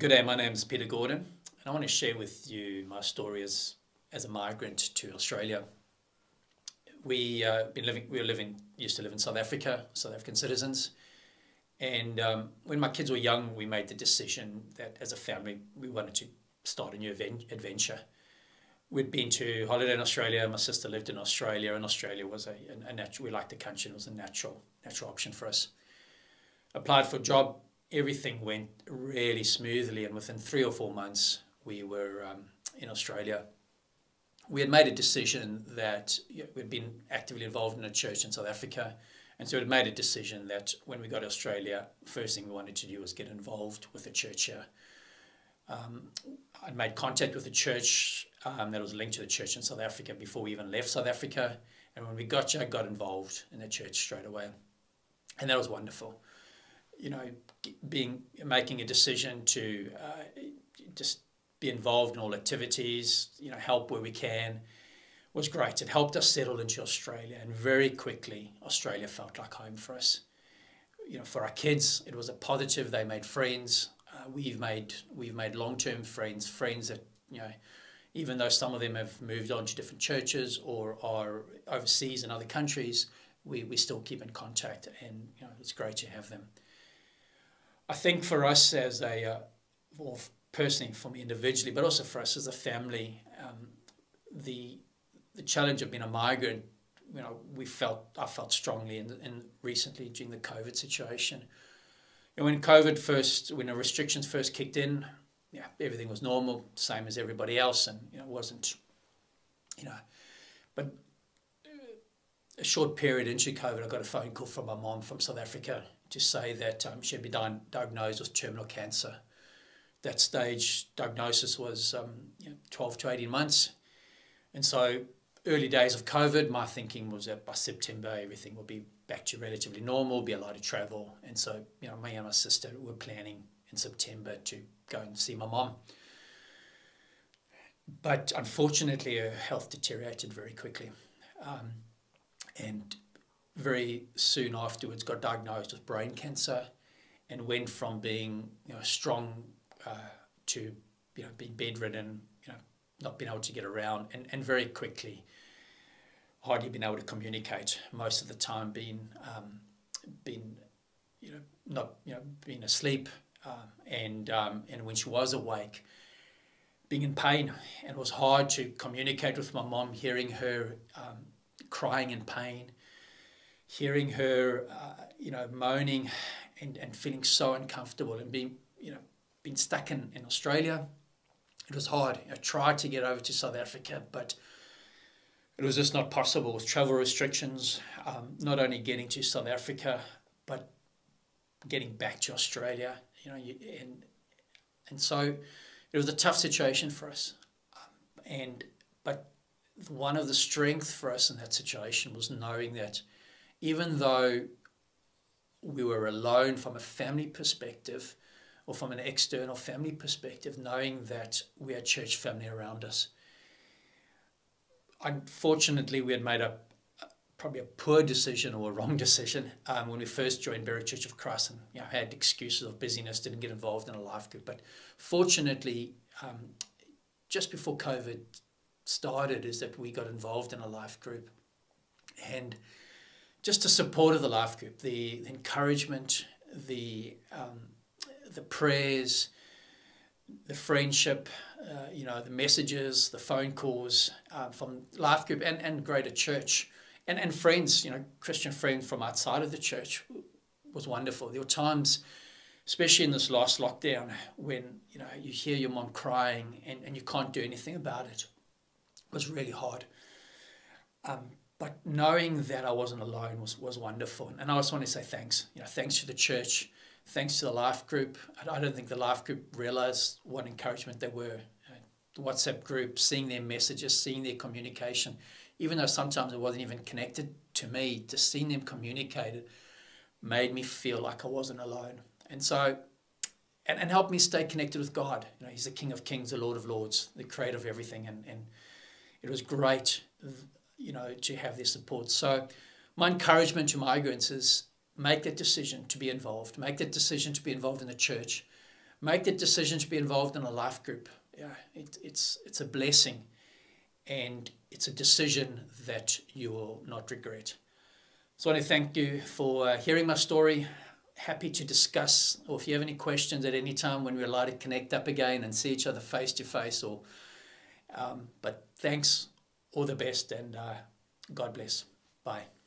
Good day, my name is Peter Gordon, and I want to share with you my story as, as a migrant to Australia. We uh, been living, we were living, used to live in South Africa, South African citizens, and um, when my kids were young, we made the decision that as a family we wanted to start a new adventure. We'd been to holiday in Australia. My sister lived in Australia, and Australia was a, a, a natural. We liked the country; it was a natural natural option for us. Applied for a job. Everything went really smoothly, and within three or four months, we were um, in Australia. We had made a decision that you know, we'd been actively involved in a church in South Africa and so it made a decision that when we got to Australia, first thing we wanted to do was get involved with the church here. Um, I'd made contact with the church um, that was linked to the church in South Africa before we even left South Africa. And when we got here, I got involved in the church straight away. And that was wonderful. You know, being making a decision to uh, just be involved in all activities, you know, help where we can, was great. It helped us settle into Australia, and very quickly, Australia felt like home for us. You know, for our kids, it was a positive. They made friends. Uh, we've made we've made long term friends, friends that you know, even though some of them have moved on to different churches or are overseas in other countries, we, we still keep in contact, and you know, it's great to have them. I think for us as a, uh, well, personally for me individually, but also for us as a family, um, the the challenge of being a migrant, you know, we felt I felt strongly in, in recently during the COVID situation. When COVID first, when the restrictions first kicked in, yeah, everything was normal, same as everybody else, and you know, it wasn't, you know, but a short period into COVID, I got a phone call from my mom from South Africa to say that um, she had been di- diagnosed with terminal cancer. That stage diagnosis was um, you know, 12 to 18 months. And so early days of COVID, my thinking was that by September everything would be back to relatively normal, be allowed to travel. And so, you know, me and my sister were planning in September to go and see my mom. But unfortunately, her health deteriorated very quickly. Um, and very soon afterwards got diagnosed with brain cancer and went from being you know, strong uh, to you know, being bedridden, you know, not being able to get around, and, and very quickly hardly been able to communicate. Most of the time, being um, been you know not you know being asleep, uh, and um, and when she was awake, being in pain, and it was hard to communicate with my mom, hearing her um, crying in pain, hearing her uh, you know moaning, and and feeling so uncomfortable, and being you know being stuck in, in Australia. It was hard. I tried to get over to South Africa, but it was just not possible with travel restrictions, um, not only getting to South Africa, but getting back to Australia. You know, and and so it was a tough situation for us. Um, and but one of the strengths for us in that situation was knowing that even though we were alone from a family perspective or from an external family perspective, knowing that we had church family around us unfortunately, we had made a probably a poor decision or a wrong decision um, when we first joined Berwick Church of Christ and you know, had excuses of busyness, didn't get involved in a life group. But fortunately, um, just before COVID started, is that we got involved in a life group. And just the support of the life group, the, encouragement, the, um, the prayers, the friendship, uh, you know, the messages, the phone calls uh, from Life Group and, and Greater Church, and, and friends, you know, Christian friends from outside of the church was wonderful. There were times, especially in this last lockdown, when, you know, you hear your mom crying and, and you can't do anything about it. It was really hard. Um, but knowing that I wasn't alone was, was wonderful. And I just want to say thanks. You know, thanks to the church thanks to the life group, I don't think the life group realized what encouragement they were. The WhatsApp group, seeing their messages, seeing their communication, even though sometimes it wasn't even connected to me, just seeing them communicated made me feel like I wasn't alone. And so, and, and helped me stay connected with God. You know, He's the King of Kings, the Lord of Lords, the creator of everything. And, and it was great, you know, to have their support. So, my encouragement to migrants is make that decision to be involved, make that decision to be involved in the church, make that decision to be involved in a life group. Yeah, it, it's it's a blessing, and it's a decision that you will not regret. So I want to thank you for uh, hearing my story. Happy to discuss, or if you have any questions at any time when we're allowed to connect up again and see each other face to face, or um, but thanks, all the best, and uh, God bless. Bye.